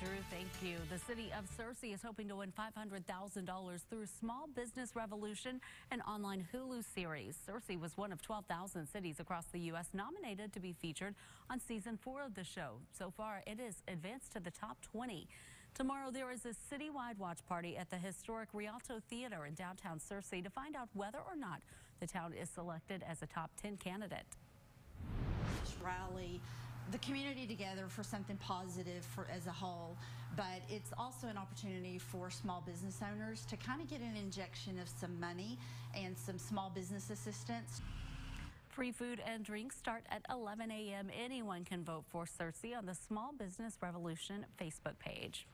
Drew, thank you. The city of Searcy is hoping to win $500,000 through Small Business Revolution, an online Hulu series. Searcy was one of 12,000 cities across the U.S. nominated to be featured on season four of the show. So far, it is advanced to the top 20. Tomorrow, there is a citywide watch party at the historic Rialto Theater in downtown Searcy to find out whether or not the town is selected as a top 10 candidate. The community together for something positive for as a whole, but it's also an opportunity for small business owners to kind of get an injection of some money and some small business assistance. Free food and drinks start at 11 a.m. Anyone can vote for Searcy on the Small Business Revolution Facebook page.